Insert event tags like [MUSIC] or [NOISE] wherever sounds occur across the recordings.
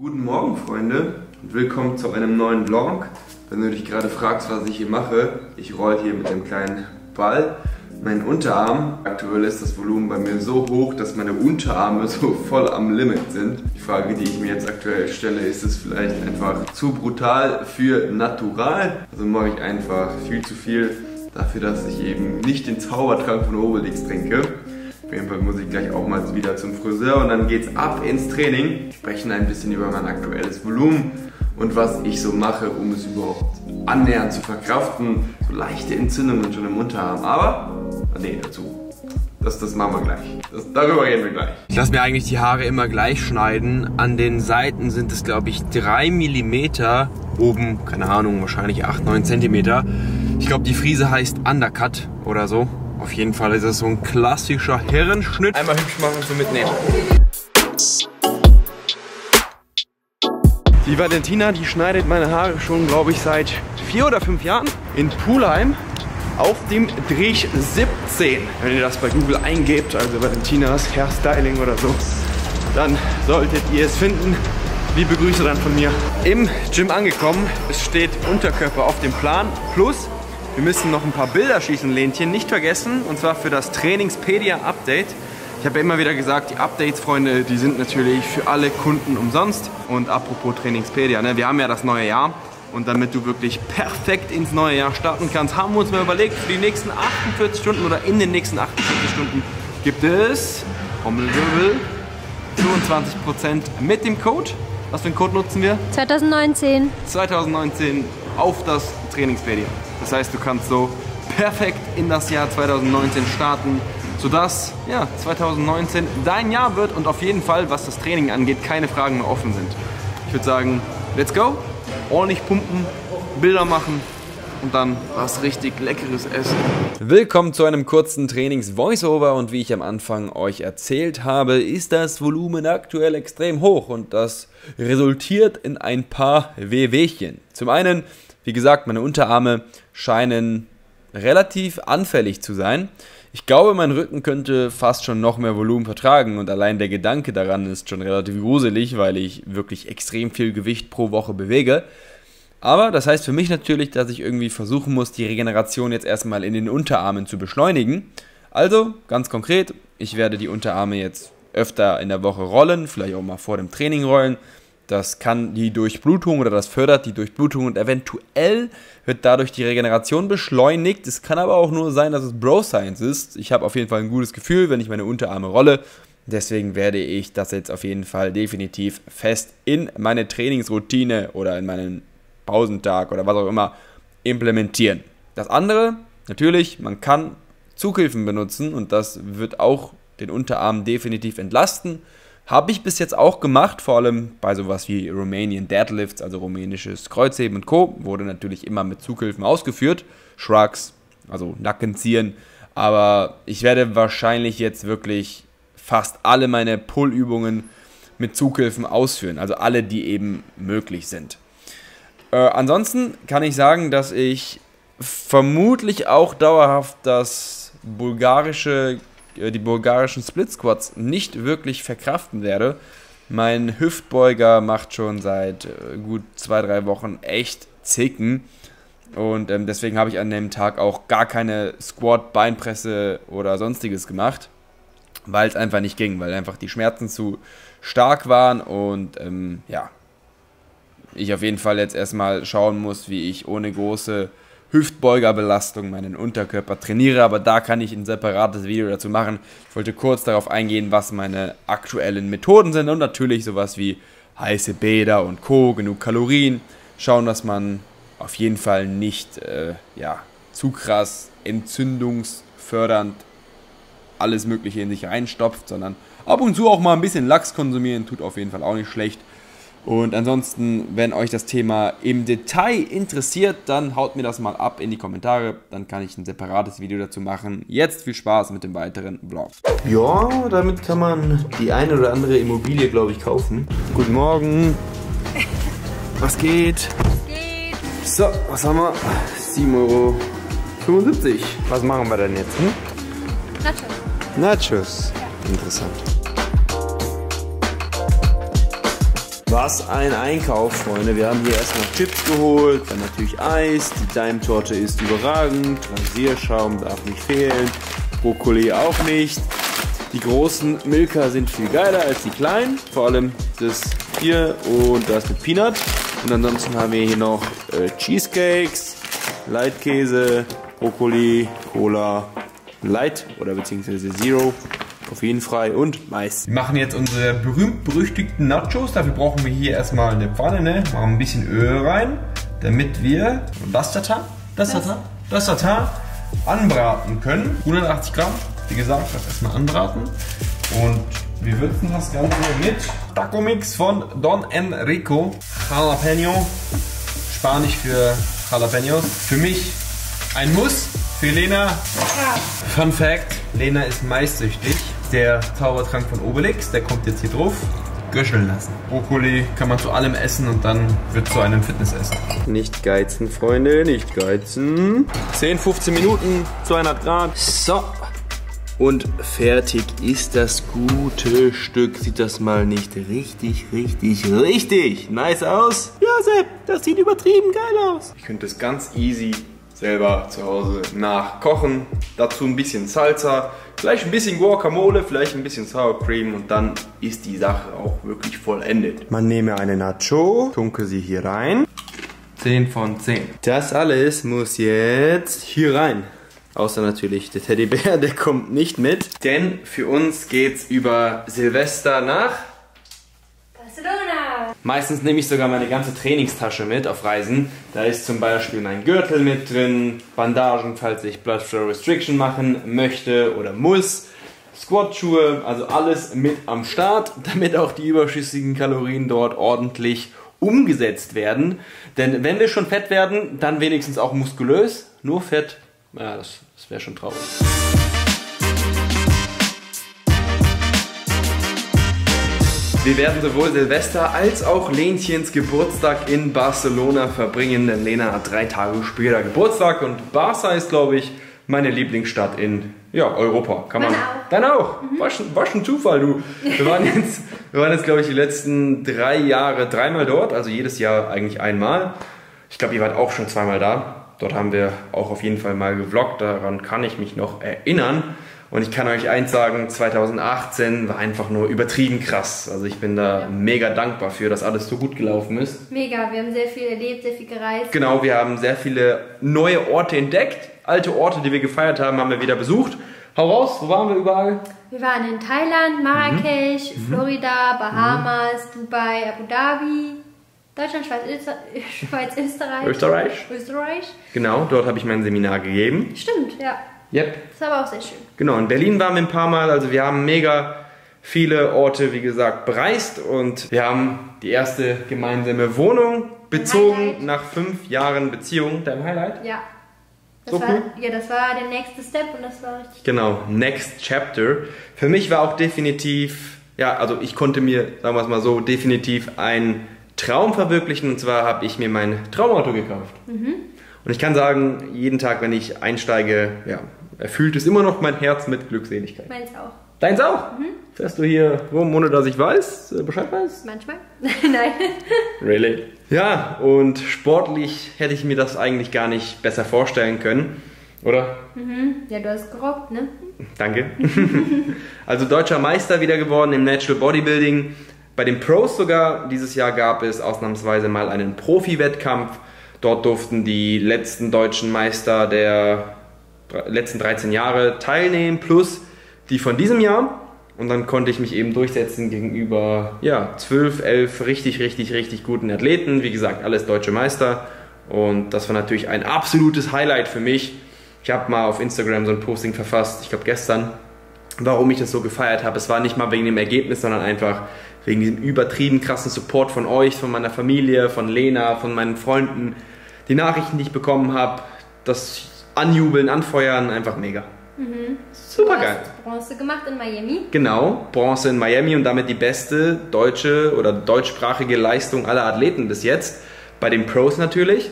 Guten Morgen Freunde und willkommen zu einem neuen Vlog. Wenn du dich gerade fragst, was ich hier mache, ich roll hier mit einem kleinen Ball meinen Unterarm. Aktuell ist das Volumen bei mir so hoch, dass meine Unterarme [LAUGHS] so voll am Limit sind. Die Frage, die ich mir jetzt aktuell stelle, ist es vielleicht einfach zu brutal für natural? Also mache ich einfach viel zu viel dafür, dass ich eben nicht den Zaubertrank von Obelix trinke. Auf jeden Fall muss ich gleich auch mal wieder zum Friseur und dann geht's ab ins Training. Sprechen ein bisschen über mein aktuelles Volumen und was ich so mache, um es überhaupt annähernd zu verkraften. So leichte Entzündungen schon im Unterarm. Aber, nee, dazu. Das, das machen wir gleich. Das, darüber reden wir gleich. Ich lasse mir eigentlich die Haare immer gleich schneiden. An den Seiten sind es, glaube ich, 3 mm. Oben, keine Ahnung, wahrscheinlich 8, 9 cm. Ich glaube, die Friese heißt Undercut oder so. Auf jeden Fall ist es so ein klassischer Herrenschnitt. Einmal hübsch machen und so mitnehmen. Die Valentina, die schneidet meine Haare schon, glaube ich, seit vier oder fünf Jahren in Pulheim auf dem Dreh 17. Wenn ihr das bei Google eingebt, also Valentinas Hairstyling oder so, dann solltet ihr es finden. Liebe Grüße dann von mir. Im Gym angekommen, es steht Unterkörper auf dem Plan plus wir müssen noch ein paar Bilder schießen, Lähnchen. Nicht vergessen, und zwar für das Trainingspedia-Update. Ich habe ja immer wieder gesagt, die Updates, Freunde, die sind natürlich für alle Kunden umsonst. Und apropos Trainingspedia, ne, wir haben ja das neue Jahr. Und damit du wirklich perfekt ins neue Jahr starten kannst, haben wir uns mal überlegt, für die nächsten 48 Stunden oder in den nächsten 48 Stunden gibt es, Trommelwirbel, 25% mit dem Code. Was für einen Code nutzen wir? 2019. 2019 auf das Trainingspedia. Das heißt, du kannst so perfekt in das Jahr 2019 starten, sodass ja, 2019 dein Jahr wird und auf jeden Fall, was das Training angeht, keine Fragen mehr offen sind. Ich würde sagen, let's go, ordentlich pumpen, Bilder machen und dann was richtig Leckeres essen. Willkommen zu einem kurzen Trainings-Voiceover und wie ich am Anfang euch erzählt habe, ist das Volumen aktuell extrem hoch und das resultiert in ein paar Wehwehchen. Zum einen wie gesagt, meine Unterarme scheinen relativ anfällig zu sein. Ich glaube, mein Rücken könnte fast schon noch mehr Volumen vertragen und allein der Gedanke daran ist schon relativ gruselig, weil ich wirklich extrem viel Gewicht pro Woche bewege. Aber das heißt für mich natürlich, dass ich irgendwie versuchen muss, die Regeneration jetzt erstmal in den Unterarmen zu beschleunigen. Also, ganz konkret, ich werde die Unterarme jetzt öfter in der Woche rollen, vielleicht auch mal vor dem Training rollen, das kann die Durchblutung oder das fördert die Durchblutung und eventuell wird dadurch die Regeneration beschleunigt. Es kann aber auch nur sein, dass es Bro Science ist. Ich habe auf jeden Fall ein gutes Gefühl, wenn ich meine Unterarme rolle. Deswegen werde ich das jetzt auf jeden Fall definitiv fest in meine Trainingsroutine oder in meinen Pausentag oder was auch immer implementieren. Das andere, natürlich, man kann Zughilfen benutzen und das wird auch den Unterarm definitiv entlasten. Habe ich bis jetzt auch gemacht, vor allem bei sowas wie Romanian Deadlifts, also rumänisches Kreuzheben und Co. Wurde natürlich immer mit Zughilfen ausgeführt. Shrugs, also Nackenziehen. Aber ich werde wahrscheinlich jetzt wirklich fast alle meine Pull-Übungen mit Zughilfen ausführen. Also alle, die eben möglich sind. Äh, ansonsten kann ich sagen, dass ich vermutlich auch dauerhaft das bulgarische die bulgarischen Split Squats nicht wirklich verkraften werde. Mein Hüftbeuger macht schon seit äh, gut zwei, drei Wochen echt Zicken. Und ähm, deswegen habe ich an dem Tag auch gar keine Squat, Beinpresse oder sonstiges gemacht, weil es einfach nicht ging, weil einfach die Schmerzen zu stark waren und ähm, ja, ich auf jeden Fall jetzt erstmal schauen muss, wie ich ohne große Hüftbeugerbelastung, meinen Unterkörper trainiere, aber da kann ich ein separates Video dazu machen. Ich wollte kurz darauf eingehen, was meine aktuellen Methoden sind und natürlich sowas wie heiße Bäder und Co., genug Kalorien. Schauen, dass man auf jeden Fall nicht äh, ja, zu krass entzündungsfördernd alles Mögliche in sich reinstopft, sondern ab und zu auch mal ein bisschen Lachs konsumieren, tut auf jeden Fall auch nicht schlecht. Und ansonsten, wenn euch das Thema im Detail interessiert, dann haut mir das mal ab in die Kommentare. Dann kann ich ein separates Video dazu machen. Jetzt viel Spaß mit dem weiteren Vlog. Ja, damit kann man die eine oder andere Immobilie, glaube ich, kaufen. Guten Morgen. [LAUGHS] Was geht? Geht. So, was haben wir? 7,75 Euro. Was machen wir denn jetzt? Hm? Nachos. Nachos. Interessant. Was ein Einkauf, Freunde. Wir haben hier erstmal Chips geholt, dann natürlich Eis. Die Daimtorte ist überragend. Rasierschaum darf nicht fehlen. Brokkoli auch nicht. Die großen Milka sind viel geiler als die kleinen. Vor allem das hier und das mit Peanut. Und ansonsten haben wir hier noch äh, Cheesecakes, Leitkäse, Brokkoli, Cola, Light oder beziehungsweise Zero, koffeinfrei und Mais. Wir machen jetzt unsere berühmt-berüchtigten Nachos. Dafür brauchen wir hier erstmal eine Pfanne, ne? machen ein bisschen Öl rein, damit wir das Tatar, das Tatar, das Tatar anbraten können. 180 Gramm, wie gesagt, das erstmal anbraten. Und wir würzen das Ganze mit Taco Mix von Don Enrico Jalapeno. Spanisch für Jalapenos. Für mich ein Muss. Für Lena. Fun Fact: Lena ist maissüchtig. Der Zaubertrank von Obelix, der kommt jetzt hier drauf. Göscheln lassen. Brokkoli kann man zu allem essen und dann wird zu einem Fitnessessen. Nicht geizen, Freunde, nicht geizen. 10, 15 Minuten, 200 Grad. So, und fertig ist das gute Stück. Sieht das mal nicht richtig, richtig, richtig nice aus? Ja, Sepp, das sieht übertrieben geil aus. Ich könnte es ganz easy selber zu Hause nachkochen. Dazu ein bisschen Salsa, vielleicht ein bisschen Guacamole, vielleicht ein bisschen Sour Cream und dann ist die Sache auch wirklich vollendet. Man nehme eine Nacho, tunke sie hier rein. 10 von 10. Das alles muss jetzt hier rein. Außer natürlich der Teddybär, [LAUGHS] der kommt nicht mit. Denn für uns geht's über Silvester nach. Meistens nehme ich sogar meine ganze Trainingstasche mit auf Reisen. Da ist zum Beispiel mein Gürtel mit drin, Bandagen, falls ich Blood Flow Restriction machen möchte oder muss. Squat-Schuhe, also alles mit am Start, [LAUGHS] damit auch die überschüssigen Kalorien dort ordentlich umgesetzt werden. Denn wenn wir schon fett werden, dann wenigstens auch muskulös. Nur Fett, ja, das, das wäre schon traurig. Wir werden sowohl Silvester als auch Lenchens Geburtstag in Barcelona verbringen, denn Lena hat drei Tage später Geburtstag und Barca ist, glaube ich, meine Lieblingsstadt in ja, Europa. Kann man. Meine auch. War, schon, war schon Zufall, du. Wir waren [LAUGHS] jetzt, wir waren jetzt, glaube ich, die letzten drei Jahre dreimal dort, also jedes Jahr eigentlich einmal. Ich glaube, ihr wart auch schon zweimal da. Dort haben wir auch auf jeden Fall mal gevloggt, daran kann ich mich noch erinnern. Und ich kann euch eins sagen, 2018 war einfach nur übertrieben krass. Also ich bin da mega dankbar für, dass alles so gut gelaufen ist. Mega, wir haben sehr viel erlebt, sehr viel gereist. Genau, wir haben sehr viele neue Orte entdeckt. Alte Orte, die wir gefeiert haben, haben wir wieder besucht. Hau raus, wo waren wir überall? Wir waren in Thailand, Marrakesch, Mhm. Florida, Bahamas, Dubai, Abu Dhabi, Deutschland, Schweiz, Öster [LAUGHS] Schweiz Österreich. Österreich. Österreich. Genau, dort habe ich mein Seminar gegeben. Stimmt, ja. Yep. Das war aber auch sehr schön. Genau, in Berlin waren wir ein paar Mal. Also wir haben mega viele Orte, wie gesagt, bereist. Und wir haben die erste gemeinsame Wohnung bezogen Highlight. nach fünf Jahren Beziehung. Dein Highlight? Ja. Das So war, cool. Ja, das war der nächste Step und das war richtig. Genau, Next Chapter. Für mich war auch definitiv, ja, also ich konnte mir, sagen wir es mal so, definitiv einen Traum verwirklichen. Und zwar habe ich mir mein Traumauto gekauft. Und ich kann sagen, jeden Tag, wenn ich einsteige, ja, erfüllt es immer noch mein Herz mit Glückseligkeit. Meins auch. Deins auch? Fährst du hier rum, ohne dass ich weiß, äh, Bescheid weiß? Manchmal. [LAUGHS] Nein. Really? Ja, und sportlich hätte ich mir das eigentlich gar nicht besser vorstellen können, oder? Ja, du hast gerockt, ne? Danke. [LAUGHS] also deutscher Meister wieder geworden im Natural Bodybuilding. Bei den Pros sogar. Dieses Jahr gab es ausnahmsweise mal einen Profi-Wettkampf. Dort durften die letzten deutschen Meister der letzten 13 Jahre teilnehmen, plus die von diesem Jahr. Und dann konnte ich mich eben durchsetzen gegenüber ja, 12, 11 richtig, richtig, richtig guten Athleten. Wie gesagt, alles deutsche Meister. Und das war natürlich ein absolutes Highlight für mich. Ich habe mal auf Instagram so ein Posting verfasst, ich glaube gestern, warum ich das so gefeiert habe. Es war nicht mal wegen dem Ergebnis, sondern einfach wegen diesem übertrieben krassen Support von euch, von meiner Familie, von Lena, von meinen Freunden. Die Nachrichten, die ich bekommen habe, das Anjubeln, Anfeuern, einfach mega. Super Du geil. Bronze gemacht in Miami. Genau, Bronze in Miami und damit die beste deutsche oder deutschsprachige Leistung aller Athleten bis jetzt. Bei den Pros natürlich.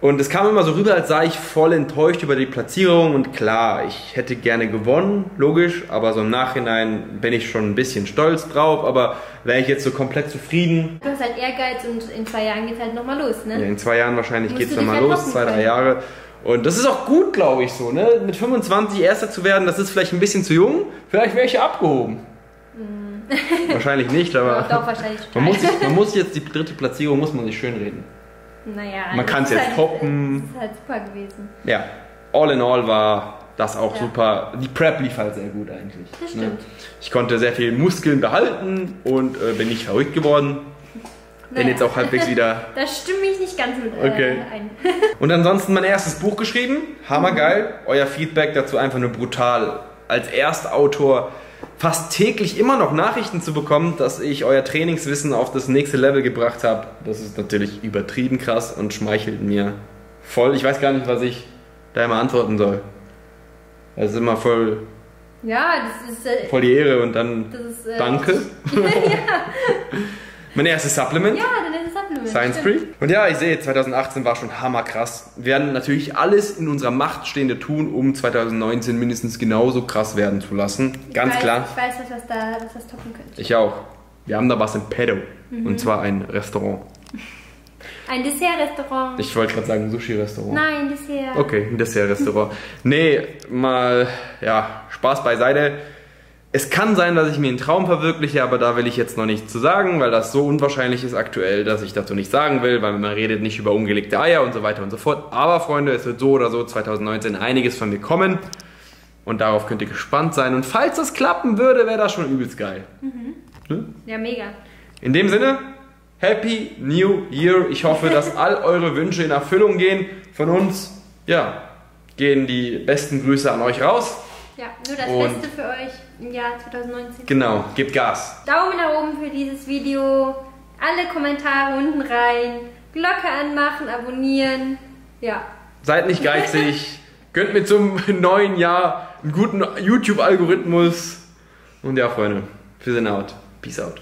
Und es kam immer so rüber, als sei ich voll enttäuscht über die Platzierung. Und klar, ich hätte gerne gewonnen, logisch. Aber so im Nachhinein bin ich schon ein bisschen stolz drauf. Aber wäre ich jetzt so komplett zufrieden. Du hast halt Ehrgeiz und in zwei Jahren geht's halt nochmal los, ne? Ja, in zwei Jahren wahrscheinlich geht es nochmal halt los, zwei, drei können. Und das ist auch gut, glaube ich, so. Ne? Mit 25 Erster zu werden, das ist vielleicht ein bisschen zu jung. Vielleicht wäre ich ja abgehoben. wahrscheinlich nicht, aber Doch, wahrscheinlich man, muss, man muss jetzt die dritte Platzierung, muss man sich schön reden. Naja, Man das kann's ist jetzt halt, toppen. Das ist halt super gewesen. Ja, all in all war das auch Ja. super. Die Prep lief halt sehr gut eigentlich. Das ne? stimmt. Ich konnte sehr viel Muskeln behalten und äh, bin nicht verrückt geworden. Bin Naja. jetzt auch halbwegs wieder. [LAUGHS] Da stimme ich nicht ganz mit äh, Okay. ein. [LAUGHS] Und ansonsten mein erstes Buch geschrieben. Hammergeil. Euer Feedback dazu einfach nur brutal. Als Erstautor fast täglich immer noch Nachrichten zu bekommen, dass ich euer Trainingswissen auf das nächste Level gebracht habe. Das ist natürlich übertrieben krass und schmeichelt mir voll. Ich weiß gar nicht, was ich da immer antworten soll. Das ist immer voll, Ja, das ist. Äh, voll die Ehre und dann das ist äh, danke. [LAUGHS] mein erstes Supplement. Ja, dann ist es Supplement. Science. Free. Und ja, ich sehe, 2018 war schon hammerkrass. Wir werden natürlich alles in unserer Macht Stehende tun, um 2019 mindestens genauso krass werden zu lassen. Ganz ich weiß, klar. Ich weiß, was, was, da, was das toppen könnte. Ich auch. Wir haben da was im Pedo. Mhm. Und zwar ein Restaurant. [LAUGHS] Ein Dessertrestaurant. Ich wollte gerade sagen Sushi-Restaurant. Nein, Dessert. Okay, ein Dessert-Restaurant. nee, mal, ja, Spaß beiseite. Es kann sein, dass ich mir einen Traum verwirkliche, aber da will ich jetzt noch nichts zu sagen, weil das so unwahrscheinlich ist aktuell, dass ich dazu nichts sagen will, weil man redet nicht über ungelegte Eier und so weiter und so fort. Aber Freunde, es wird so oder so 2019 einiges von mir kommen und darauf könnt ihr gespannt sein. Und falls das klappen würde, wäre das schon übelst geil. Ja, mega. In dem Sinne, Happy New Year. Ich hoffe, dass [LAUGHS] all eure Wünsche in Erfüllung gehen. Von uns, ja, gehen die besten Grüße an euch raus. Ja, nur das Und- Beste für euch im Jahr 2019. Genau, gebt Gas. Daumen nach oben für dieses Video. Alle Kommentare unten rein. Glocke anmachen, abonnieren. Ja. Seid nicht geizig. [LAUGHS] Gönnt mir zum neuen Jahr einen guten YouTube-Algorithmus. Und ja, Freunde, wir sind out. Peace out.